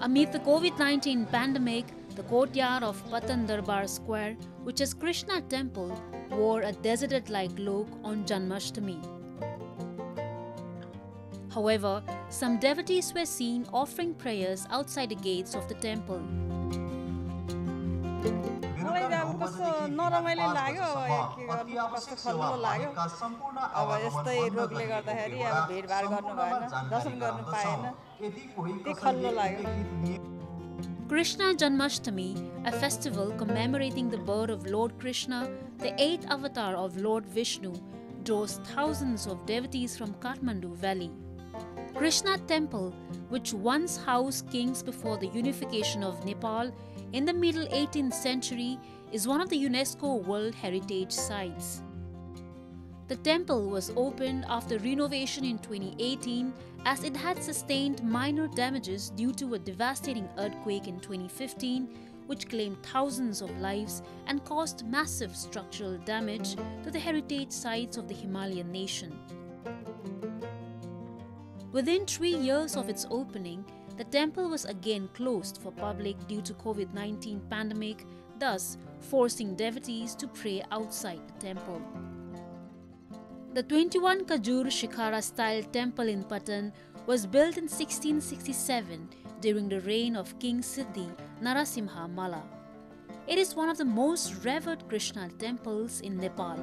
Amid the COVID 19 pandemic, the courtyard of Patan Durbar Square, which is Krishna temple, wore a deserted like look on Janmashtami. However, some devotees were seen offering prayers outside the gates of the temple. नरमाइलो लाग्यो अब के गर्नु कस्तो खल्लो लाग्यो अब यस्तै रोगले गर्दाखेरि अब भिडभाड गर्नु भएन दर्शन गर्नु पाएन त्यही खल्लो लाग्यो Krishna Janmashtami, a festival commemorating the birth of Lord Krishna, the eighth avatar of Lord Vishnu, draws thousands of devotees from Kathmandu Valley. Krishna Temple, which once housed kings before the unification of Nepal in the middle 18th century, is one of the UNESCO World Heritage Sites. The temple was opened after renovation in 2018 as it had sustained minor damages due to a devastating earthquake in 2015 which claimed thousands of lives and caused massive structural damage to the heritage sites of the Himalayan nation. Within 3 years of its opening, the temple was again closed for public due to COVID-19 pandemic, thus forcing devotees to pray outside the temple. The 21 gajur Shikhara style temple in Patan was built in 1667 during the reign of King Siddhi Narasimha Malla. It is one of the most revered Krishna temples in Nepal.